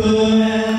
good.